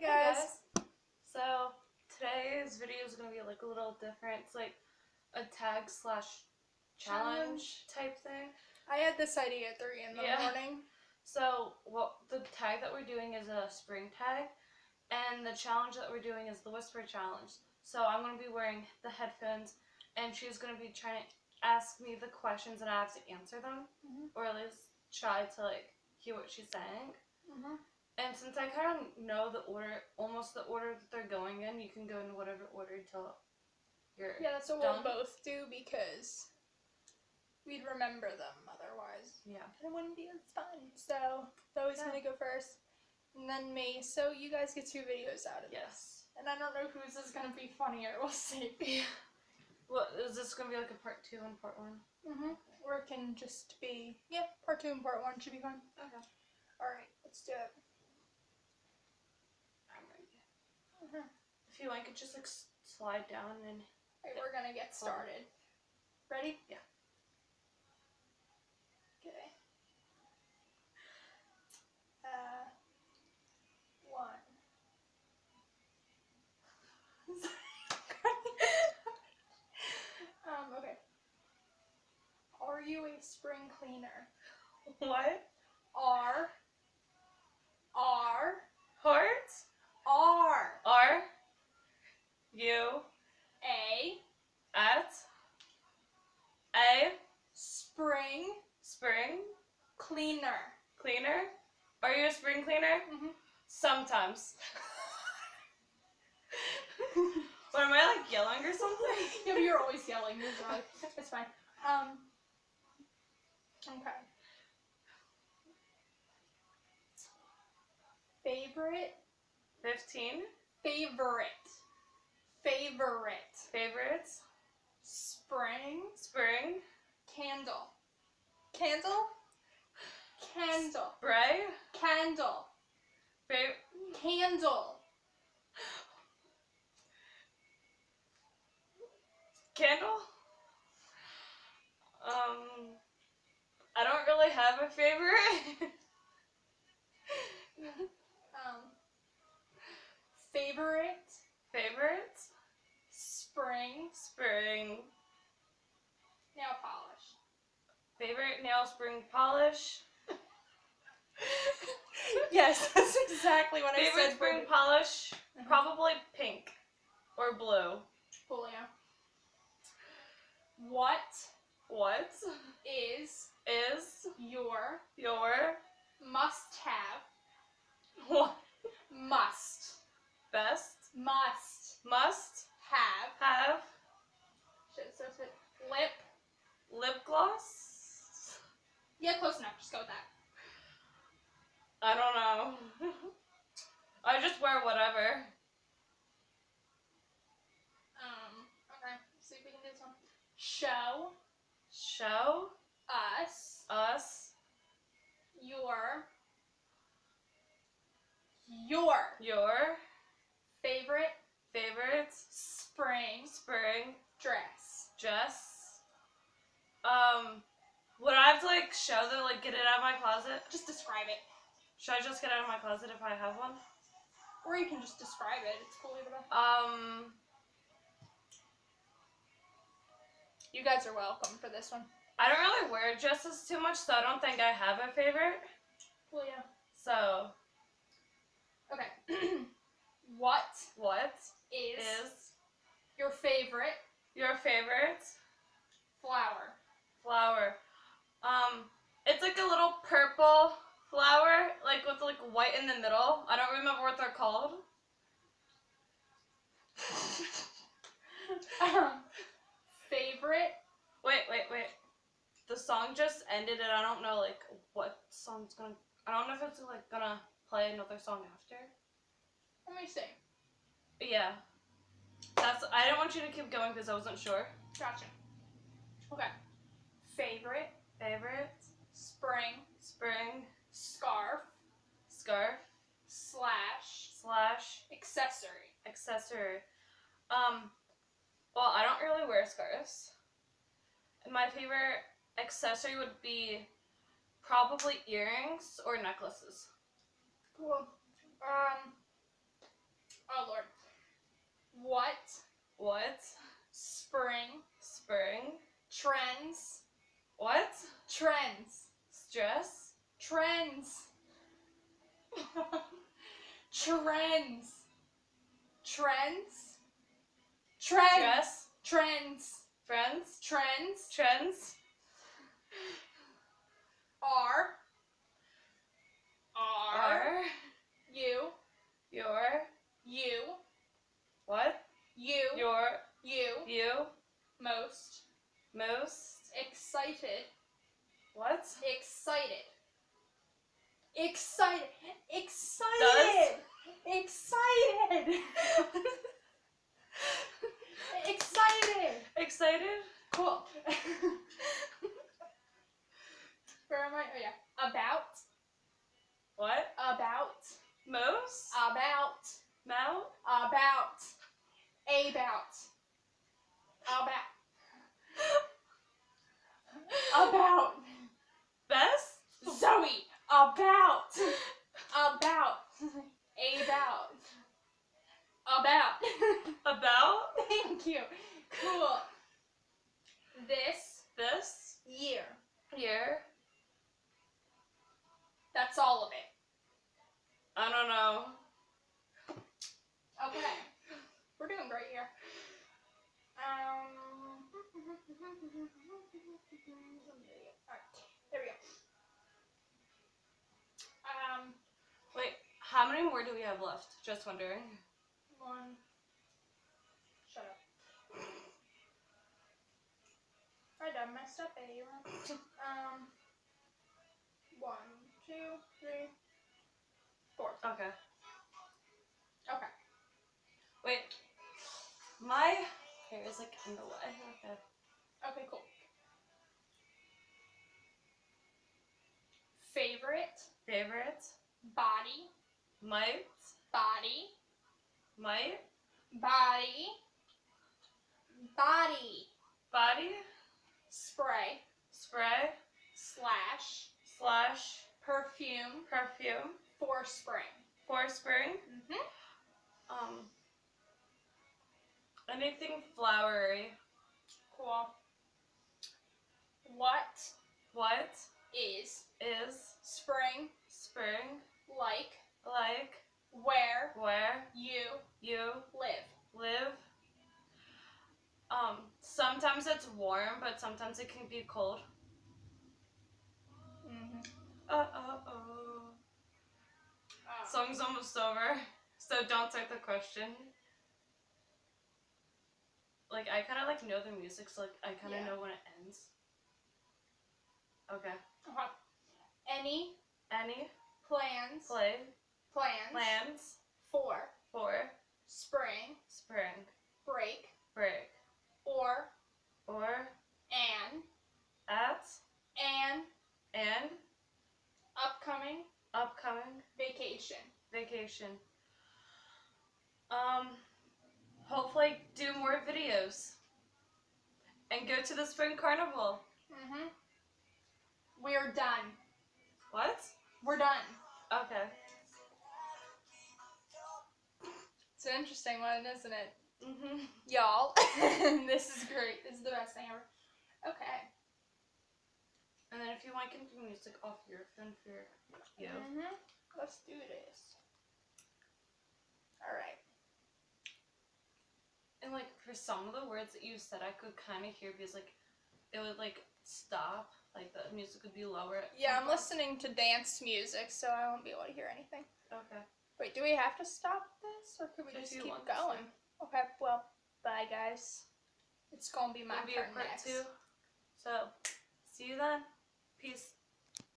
Hey guys. So today's video is gonna be like a little different. It's like a tag slash challenge type thing. I had this idea at three in the Yeah. morning. So what the tag that we're doing is a spring tag, and the challenge that we're doing is the whisper challenge. So I'm gonna be wearing the headphones, and she's gonna be trying to ask me the questions, and I have to answer them, Mhm. or at least try to like hear what she's saying. Mm-hmm. And since I kind of know the order, almost the order that they're going in, you can go in whatever order until you're. Yeah, that's what Done. we'll both do because we'd remember them otherwise. Yeah. And it wouldn't be as fun. So Zoe's Yeah. gonna go first. And then me. So you guys get two videos out of this. Yes. And I don't know whose is gonna be funnier. We'll see. Yeah. Well, is this gonna be like a part two and part one? Mm-hmm. Or it can just be yeah, part two and part one should be fun. Okay. Alright, let's do it. I'm ready. Mhm. Like, it just like slide down and. We're gonna get started. Ready? Yeah. Okay. Uh, one. um, okay. Are you a spring cleaner? What? R. R. Heart? R. R. U. A. At. A. Spring Spring. cleaner. Cleaner. Are you a spring cleaner? Mm-hmm. What am I like yelling or something? Yeah, but you're always yelling. It's fine. It's fine. Um. Okay. Favorite. Fifteen. Favorite. Favorite. Favorites. Spring Spring. candle. Candle. Candle. Spray. Candle. Fav- Candle. Candle. Um. I don't really have a favorite. Um. Favorite. favorite. Spring Spring. nail polish. Favorite nail spring polish. yes, that's exactly what I Favorite said. spring polish. Mhm. Probably pink or blue. Julio. What What is is your your must have? what Must. best Must must have. have Shit, so it lip. lip gloss? Yeah, close enough. Just go with that. I don't know. I just wear whatever. Um, okay. See if we can do this one. Show Show us us your your your favorite favorite spring spring dress. dress. Um, would I have to like show the like get it out of my closet? Just describe it. Should I just get out of my closet if I have one? Or you can just describe it. It's cool either way. Um, You guys are welcome for this one. I don't really wear dresses too much, so I don't think I have a favorite. Well, yeah. So, Okay. what what is, is your favorite your favorite flower? flower? Um, it's like a little purple flower, like with like white in the middle. I don't remember what they're called. um, favorite Wait, wait, wait. The song just ended, and I don't know like what song's gonna. I don't know if it's like gonna play another song after. Let me see. Yeah, that's. I didn't want you to keep going because I wasn't sure. Gotcha. Okay. Favorite Favorite spring spring scarf scarf slash slash accessory. accessory. Um, well, I don't really wear scarves. And my favorite accessory would be probably earrings or necklaces. Cool. Um, Oh lord. What? What? Spring. Spring. Trends. What? Trends. Stress. Trends. Trends. Trends. Trends. Stress. Trends. Friends. Trends Trends. Are are Are. you Your. you What? you Your. you You. most Most. excited What? excited excited excited excited excited Excited? cool where am I oh yeah about? What? about? Most? about? Mount? about? About? About? About? Best? Zoe. About? About? About? About? About? thank you. Cool. This? This? year. Year? That's all of it I don't know. okay we're doing great here um Alright, there we go um Wait, how many more do we have left? Just wondering. One. Shut up. I done messed up, Aaron. um. One, two, three, four. Okay. Okay. Wait. My hair is like in the way. Okay. Okay, cool. Favorite Favorite? body, Might? body, Might? body, body Body? spray Spray? slash Slash? perfume For spring. For spring? Mm-hmm. Um. Anything flowery. Cool. What What is is spring spring like like where where you you live? live? Um, sometimes it's warm, but sometimes it can be cold. Mm-hmm. Uh oh oh. Song's almost over, so don't start the question. Like I kind of like know the music, so like I kind of Yeah. know when it ends. Okay. okay. Any Any plans play plans plans for for spring spring break break or or an at an an upcoming upcoming vacation? Um, hopefully do more videos and go to the spring carnival. Mm-hmm. We're done. What? We're done. Okay. It's an interesting one, isn't it? Mhm. Y'all. this is great. This is the best thing ever. Okay. And then if you want, can do music off your phone for you. Mm-hmm. Let's do this. All right. And like for some of the words that you said, I could kind of hear because like it would like stop, like the music would be lower. Yeah, I'm listening to dance music, so I won't be able to hear anything. Okay. Wait, do we have to stop this, or could we just keep going? Okay. Well, bye, guys. It's gonna be my It'll be a part next. two. So see you then. Peace.